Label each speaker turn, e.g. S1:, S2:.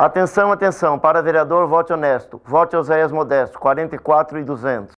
S1: Atenção, atenção, para vereador, vote honesto. Vote Oséias Modesto, 44 e 200.